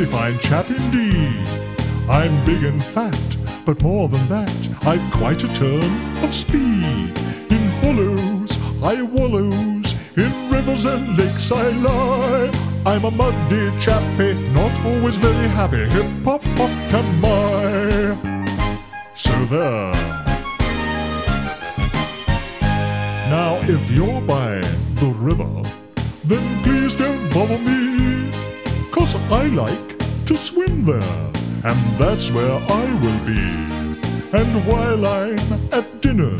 very fine chap indeed. I'm big and fat, but more than that, I've quite a turn of speed. In hollows I wallows, in rivers and lakes I lie. I'm a muddy chappy, not always very happy. Hippopotami. So there. Now, if you're by the river, then don't bother me. Cause I like to swim there, and that's where I will be. And while I'm at dinner,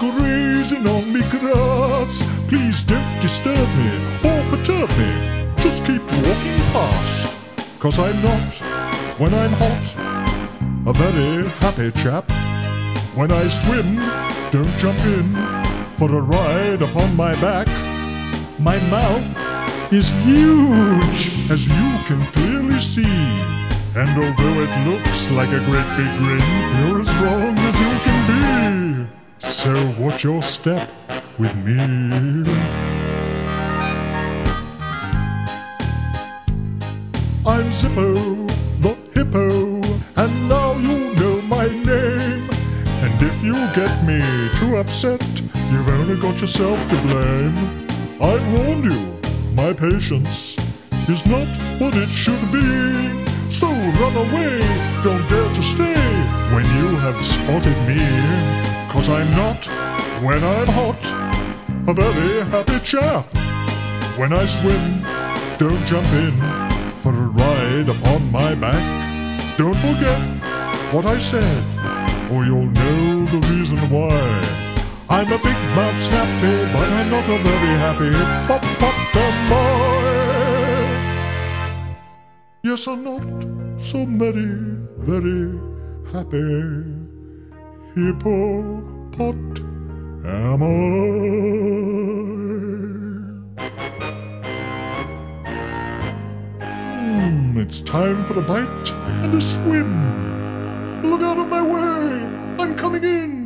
grazing on me grass, please don't disturb me or perturb me. Just keep walking past. Cause I'm not, when I'm hot, a very happy chap. When I swim, don't jump in for a ride upon my back. My mouth is huge, as you can clearly see. And although it looks like a great big grin, you're as wrong as you can be. So watch your step with me. I'm Zippo, the hippo, and now you know my name. And if you get me too upset, you've only got yourself to blame. I warned you, my patience is not what it should be. So run away, don't dare to stay when you have spotted me. Cause I'm not, when I'm hot, a very happy chap. When I swim, don't jump in for a ride upon my back. Don't forget what I said, or you'll know the reason why. I'm a big about snappy, but I'm not a very happy pop. Yes, I'm not so very, very happy hippopot am I. Mm, it's time for a bite and a swim. Look out of my way! I'm coming in!